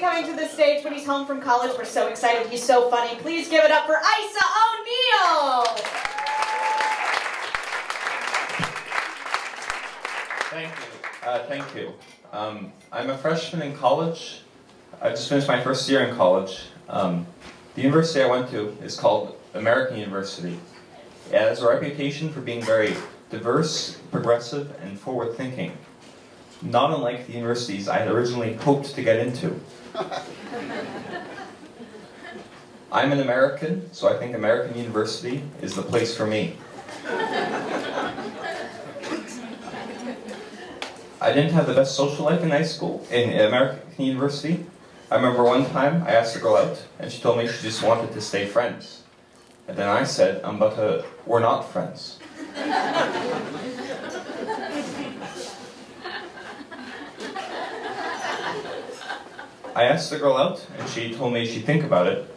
coming to the stage when he's home from college. We're so excited. He's so funny. Please give it up for Aise O'Neil. Thank you. Uh, thank you. Um, I'm a freshman in college. I just finished my first year in college. Um, the university I went to is called American University. It has a reputation for being very diverse, progressive, and forward-thinking. Not unlike the universities I had originally hoped to get into. I'm an American, so I think American University is the place for me. I didn't have the best social life in high school, in American University. I remember one time I asked a girl out, and she told me she just wanted to stay friends. And then I said, um, but uh, we're not friends. I asked the girl out, and she told me she'd think about it.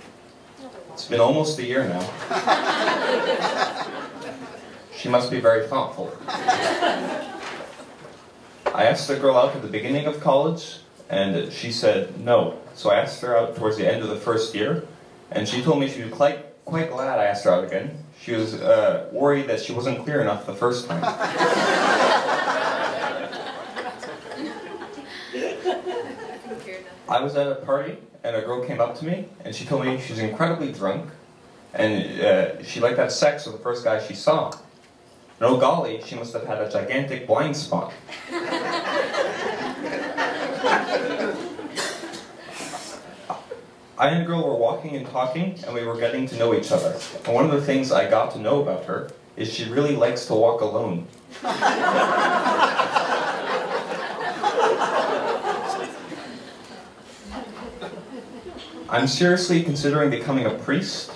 It's been almost a year now. She must be very thoughtful. I asked the girl out at the beginning of college, and she said no. So I asked her out towards the end of the first year, and she told me she was quite, quite glad I asked her out again. She was uh, worried that she wasn't clear enough the first time. I was at a party, and a girl came up to me, and she told me she was incredibly drunk, and uh, she liked to have sex with the first guy she saw. No golly, she must have had a gigantic blind spot. I and a girl were walking and talking, and we were getting to know each other. And one of the things I got to know about her is she really likes to walk alone. I'm seriously considering becoming a priest.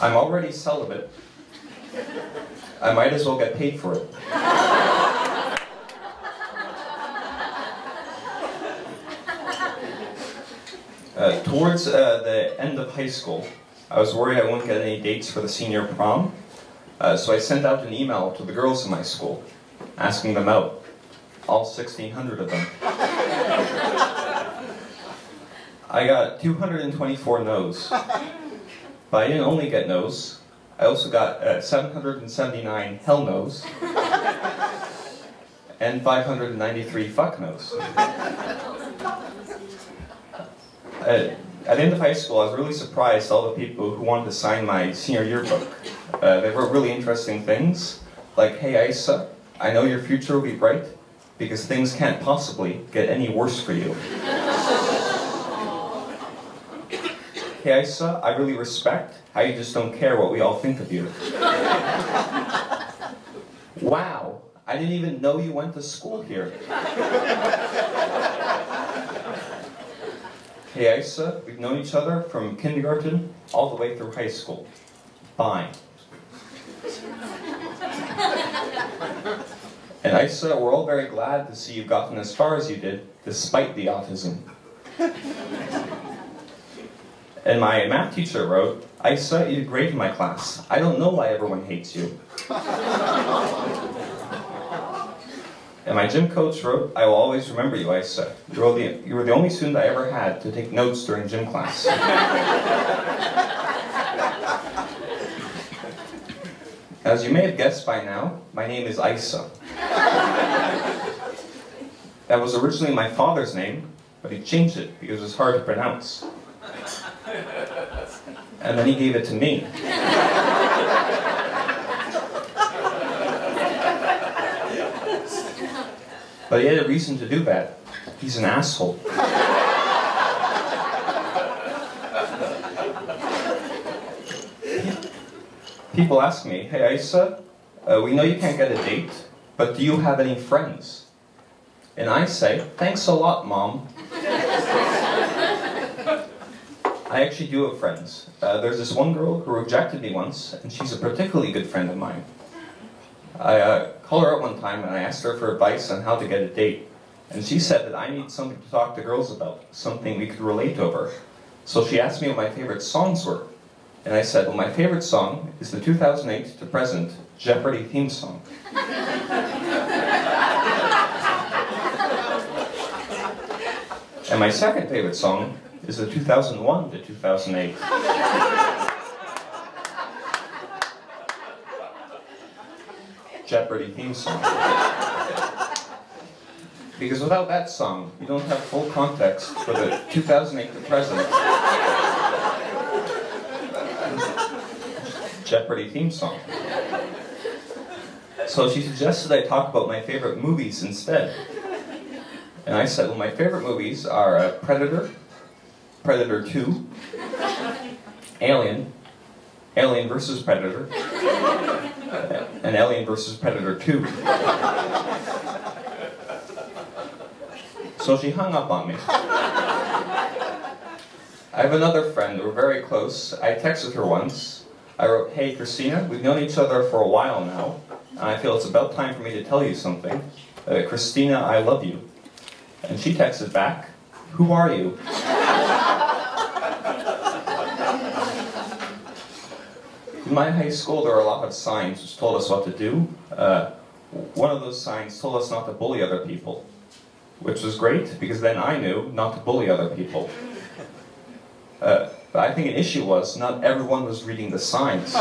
I'm already celibate. I might as well get paid for it. Uh, towards uh, the end of high school, I was worried I wouldn't get any dates for the senior prom, uh, so I sent out an email to the girls in my school, asking them out. All 1,600 of them. I got 224 no's. But I didn't only get no's, I also got uh, 779 hell no's and 593 fuck no's. Uh, at the end of high school, I was really surprised all the people who wanted to sign my senior yearbook. Uh, they wrote really interesting things, like, hey Aise, I know your future will be bright, because things can't possibly get any worse for you. Hey Aise, I really respect how you just don't care what we all think of you. wow, I didn't even know you went to school here. Hey Aise, we've known each other from kindergarten all the way through high school. Fine. And Aise, we're all very glad to see you've gotten as far as you did, despite the autism. And my math teacher wrote, I Aise, you great in my class. I don't know why everyone hates you. And my gym coach wrote, I will always remember you, Aise. You were, the, you were the only student I ever had to take notes during gym class. As you may have guessed by now, my name is Aise. That was originally my father's name, but he changed it because it was hard to pronounce. And then he gave it to me. But he had a reason to do that. He's an asshole. People ask me, hey Aise, uh, we know you can't get a date, but do you have any friends? And I say, thanks a lot, Mom. I actually do have friends. Uh, there's this one girl who rejected me once, and she's a particularly good friend of mine. I uh, called her up one time and I asked her for advice on how to get a date. And she said that I need something to talk to girls about, something we could relate over. So she asked me what my favorite songs were. And I said, well, my favorite song is the 2008 to present Jeopardy theme song. And my second favorite song is the 2001 to 2008. Jeopardy theme song. Because without that song, you don't have full context for the 2008 to present Jeopardy theme song. So she suggested I talk about my favorite movies instead. And I said, well, my favorite movies are uh, Predator, Predator 2, Alien, Alien versus Predator, and Alien versus Predator 2. So she hung up on me. I have another friend, we're very close. I texted her once. I wrote, Hey Christina, we've known each other for a while now, and I feel it's about time for me to tell you something. Uh, Christina, I love you. And she texted back, Who are you? In my high school, there were a lot of signs which told us what to do. Uh, one of those signs told us not to bully other people, which was great because then I knew not to bully other people. Uh, but I think an issue was not everyone was reading the signs.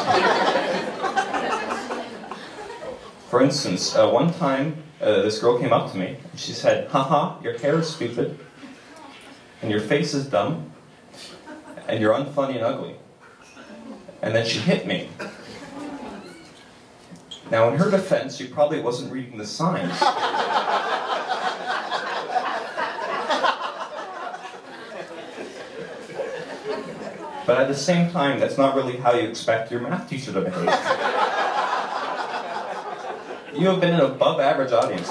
For instance, uh, one time uh, this girl came up to me and she said, Haha, your hair is stupid, and your face is dumb, and you're unfunny and ugly. And then she hit me. Now, in her defense, she probably wasn't reading the signs. But at the same time, that's not really how you expect your math teacher to behave. You have been an above average audience.